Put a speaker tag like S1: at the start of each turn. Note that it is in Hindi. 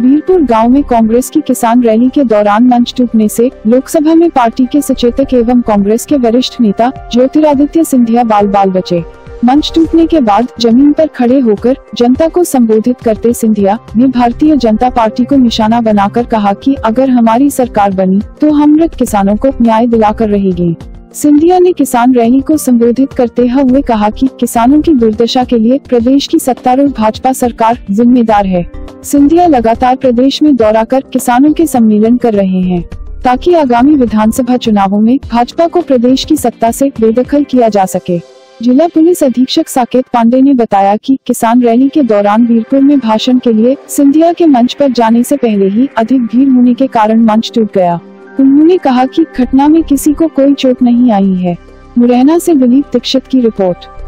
S1: वीरपुर गाँव में कांग्रेस की किसान रैली के दौरान मंच टूटने से लोकसभा में पार्टी के सचेतक एवं कांग्रेस के वरिष्ठ नेता ज्योतिरादित्य सिंधिया बाल बाल बचे। मंच टूटने के बाद ज़मीन पर खड़े होकर जनता को संबोधित करते सिंधिया ने भारतीय जनता पार्टी को निशाना बनाकर कहा कि अगर हमारी सरकार बनी तो हम मृत किसानों को न्याय दिलाकर रहेगी। सिंधिया ने किसान रैली को संबोधित करते हुए कहा कि किसानों की दुर्दशा के लिए प्रदेश की सत्तारूढ़ भाजपा सरकार जिम्मेदार है। सिंधिया लगातार प्रदेश में दौरा कर किसानों के सम्मेलन कर रहे हैं, ताकि आगामी विधानसभा चुनावों में भाजपा को प्रदेश की सत्ता से बेदखल किया जा सके। जिला पुलिस अधीक्षक साकेत पांडे ने बताया कि किसान रैली के दौरान वीरपुर में भाषण के लिए सिंधिया के मंच पर जाने से पहले ही अधिक भीड़ होने के कारण मंच टूट गया। उन्होंने कहा कि घटना में किसी को कोई चोट नहीं आई है। मुरैना से दिलीप दीक्षित की रिपोर्ट।